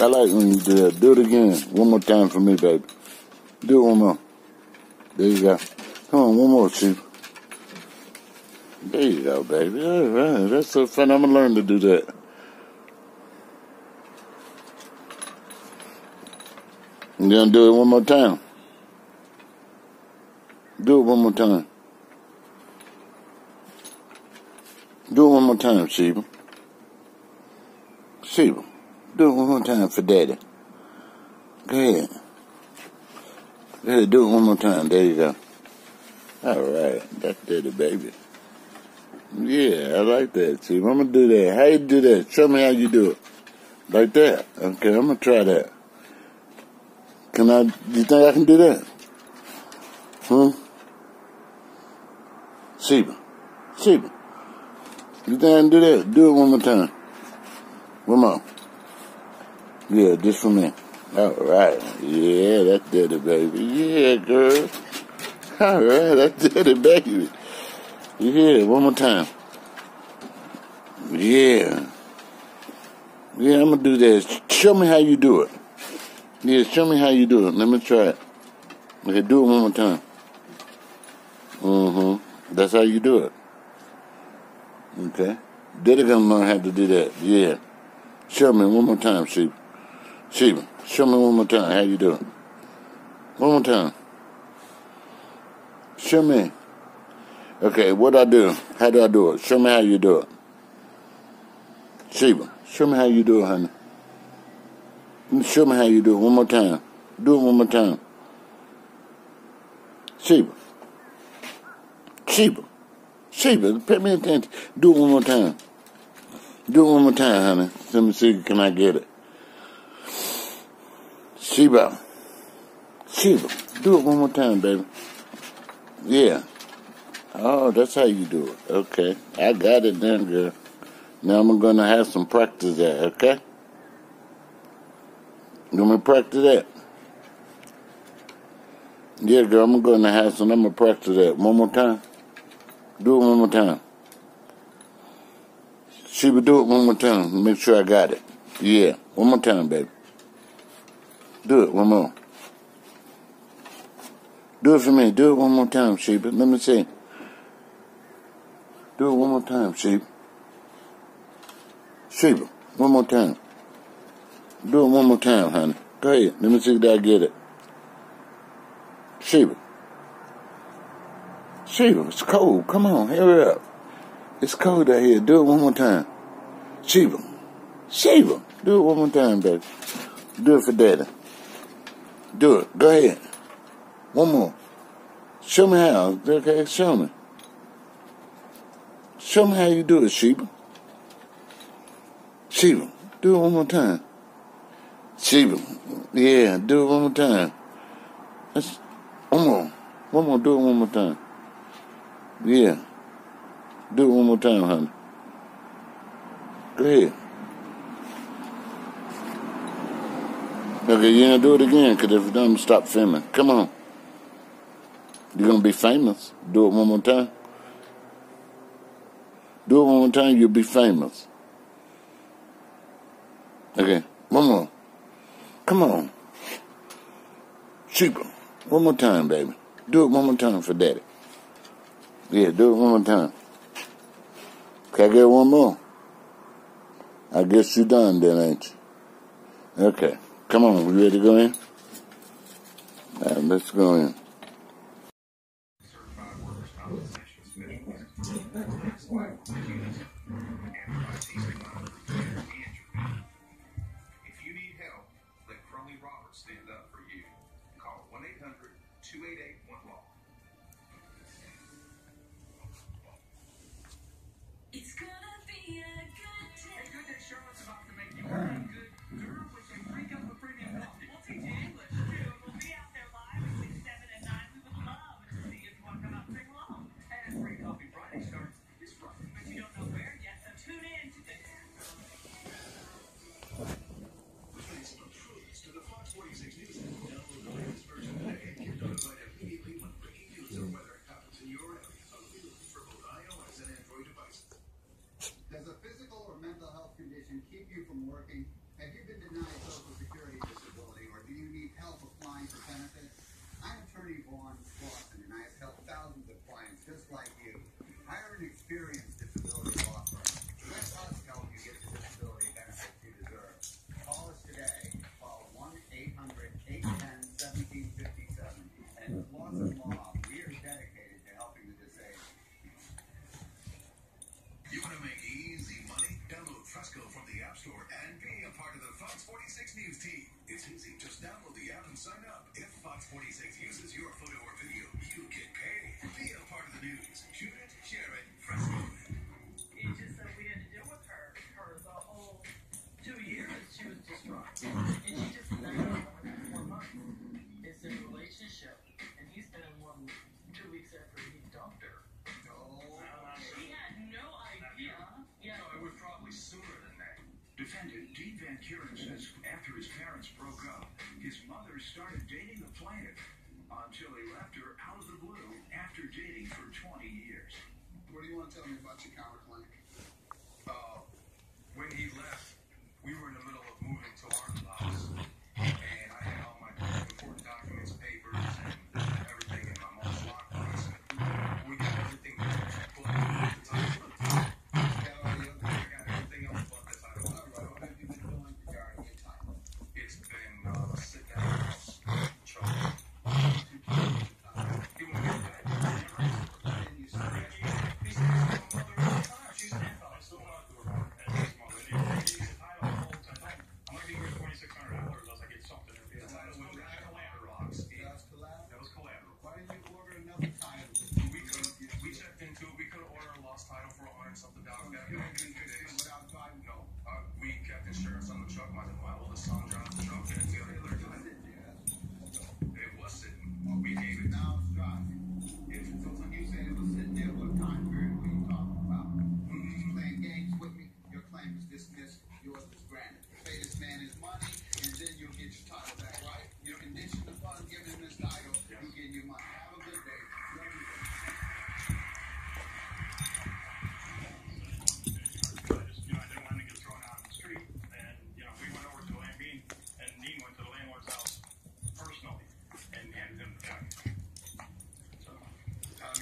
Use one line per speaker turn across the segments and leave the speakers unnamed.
I like when you do that. Do it again. One more time for me, baby. Do it one more. There you go. Come on, one more, Chief. There you go, baby. All right. That's so fun. I'm going to learn to do that. I'm going to do it one more time? Do it one more time. Do it one more time, Sheba. Sheba, do it one more time for Daddy. Go ahead. Go ahead, do it one more time. There you go. All right, that's Daddy, baby. Yeah, I like that, Sheba. I'm gonna do that. How you do that? Show me how you do it. Like that. Okay, I'm gonna try that. Can I? You think I can do that? Hmm. Sheba. Sheba. You think I can do that? Do it one more time. One more. Yeah, just for me. All right. Yeah, that's dirty, baby. Yeah, girl. All right, that did it, baby. Yeah, one more time. Yeah. Yeah, I'm going to do that. Show me how you do it. Yeah, show me how you do it. Let me try it. Okay, do it one more time. Mm-hmm. That's how you do it. Okay. Did Daddy gonna learn how to do that. Yeah. Show me one more time, Sheba. Sheba, show me one more time how you do it. One more time. Show me. Okay, what I do? How do I do it? Show me how you do it. Sheba, show me how you do it, honey. Show me how you do it one more time. Do it one more time. Sheba. Sheba. Sheba, pay me attention. Do it one more time. Do it one more time, honey. Let me see, can I get it? Sheba. Sheba. Do it one more time, baby. Yeah. Oh, that's how you do it. Okay. I got it then, girl. Now I'm going to have some practice there, okay? You want me to practice that? Yeah, girl, I'm going to have some. I'm going to practice that. One more time. Do it one more time. Sheba, do it one more time. Make sure I got it. Yeah, one more time, baby. Do it one more. Do it for me. Do it one more time, Sheba. Let me see. Do it one more time, Sheba. Sheba, one more time. Do it one more time, honey. Go ahead. Let me see if I get it. Sheba. Sheba, it's cold. Come on, hurry up. It's cold out here. Do it one more time. Sheba. Sheba. Do it one more time, baby. Do it for daddy. Do it. Go ahead. One more. Show me how. Okay, show me. Show me how you do it, Sheba. Sheba. Do it one more time. Sheba. Yeah, do it one more time. That's, one more. One more. Do it one more time. Yeah. Do it one more time, honey. Go ahead. Okay, you gonna do it again, because if you don't, stop filming. Come on. You're gonna be famous. Do it one more time. Do it one more time, you'll be famous. Okay, one more. Come on. Sheba. One more time, baby. Do it one more time for daddy. Yeah, do it one more time. Can I get one more? I guess you done then, ain't you? Okay. Come on, we ready to go in? All right, let's go in.
If you need help, let Crumley Roberts stand up for you. Call 1 800 288 to keep you from
working? Have you been denied Social Security disability or do you need help applying for benefits?
I'm attorney Vaughn. Defendant Dean Van Kuren
says after his parents broke up, his mother started dating the
plaintiff until he left her out of the blue after dating for 20 years. What
do you want to tell me about your counterclaim?
Uh, when he left,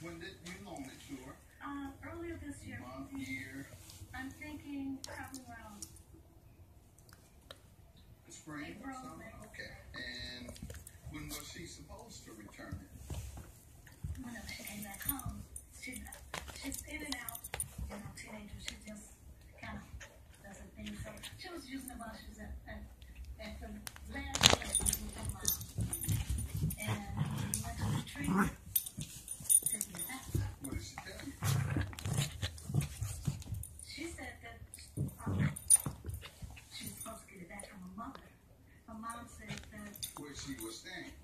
When did you loan it to her?
Um, earlier this year.
Month, year.
I'm thinking probably around
spring
April,
or
summer.
Okay. And when was she supposed to return it?
Whenever she came back home, she she's in and out. You know, teenager. She just kind of doesn't think so. She was using it while she was she was staying.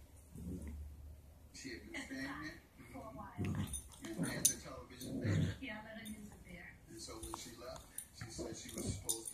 She had been staying there. For a while. And we had the television there.
Yeah, but I used it
there. And so when she left, she said
she was supposed